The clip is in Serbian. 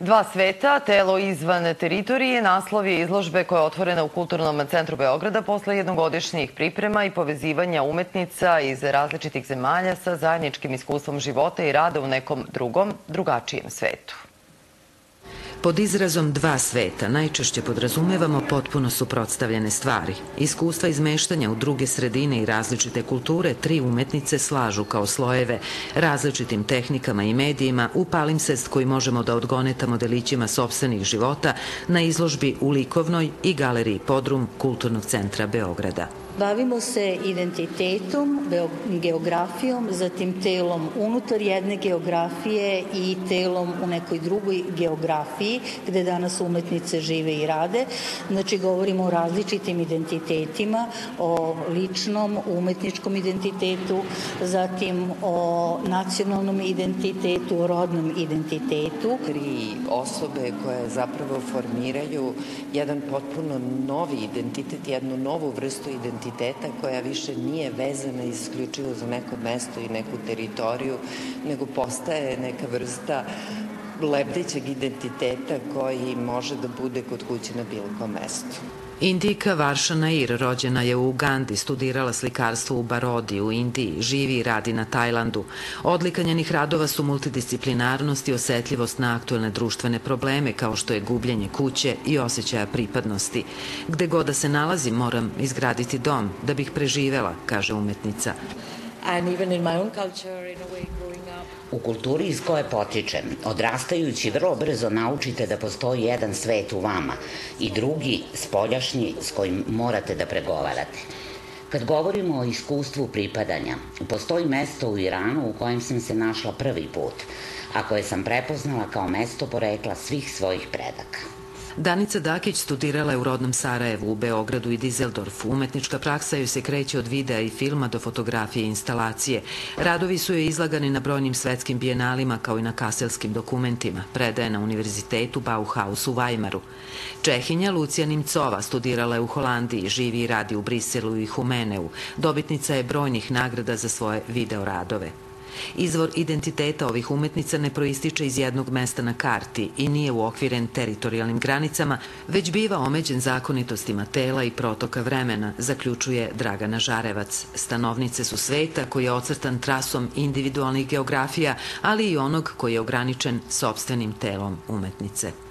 Dva sveta, telo izvan teritorije, naslov je izložbe koja je otvorena u Kulturnom centru Beograda posle jednogodišnjih priprema i povezivanja umetnica iz različitih zemalja sa zajedničkim iskustvom života i rada u nekom drugom, drugačijem svetu. Pod izrazom dva sveta najčešće podrazumevamo potpuno suprotstavljene stvari. Iskustva izmeštanja u druge sredine i različite kulture tri umetnice slažu kao slojeve različitim tehnikama i medijima u palimpsest koji možemo da odgonetamo delićima sobstvenih života na izložbi u Likovnoj i galeriji Podrum Kulturnog centra Beograda. Bavimo se identitetom, geografijom, zatim telom unutar jedne geografije i telom u nekoj drugoj geografiji gde danas umetnice žive i rade. Znači govorimo o različitim identitetima, o ličnom, umetničkom identitetu, zatim o nacionalnom identitetu, o rodnom identitetu. Tri osobe koje zapravo formiraju jedan potpuno novi identitet, jednu novu vrstu identiteta identiteta koja više nije vezana isključivo za neko mesto i neku teritoriju, nego postaje neka vrsta lebdećeg identiteta koji može da bude kod kuće na bilo kom mestu. Indika Varšana Ir rođena je u Ugandi, studirala slikarstvo u Barodi u Indiji, živi i radi na Tajlandu. Odlika njenih radova su multidisciplinarnost i osetljivost na aktuelne društvene probleme kao što je gubljenje kuće i osjećaja pripadnosti. Gde god da se nalazim moram izgraditi dom da bih preživela, kaže umetnica. And even in my own culture, in a way, growing up, U kulturi iz koje potičem, odrastajući vrlo brzo naučite da postoji jedan svet u vama i drugi, spoljašnji, s kojim morate da pregovarate. Kad govorimo o iskustvu pripadanja, postoji mesto u Iranu u kojem sam se našla prvi put, a koje sam prepoznala kao mesto porekla svih svojih predaka. Danica Dakić studirala je u rodnom Sarajevu, u Beogradu i Dizeldorfu. Umetnička praksa joj se kreće od videa i filma do fotografije i instalacije. Radovi su joj izlagani na brojnim svetskim bijenalima kao i na kaselskim dokumentima. Predaje na univerzitetu Bauhaus u Vajmaru. Čehinja Lucija Nimcova studirala je u Holandiji, živi i radi u Briselu i Humeneu. Dobitnica je brojnih nagrada za svoje videoradove. Izvor identiteta ovih umetnica ne proističe iz jednog mesta na karti i nije uokviren teritorijalnim granicama, već biva omeđen zakonitostima tela i protoka vremena, zaključuje Dragana Žarevac. Stanovnice su sveta koji je ocrtan trasom individualnih geografija, ali i onog koji je ograničen sobstvenim telom umetnice.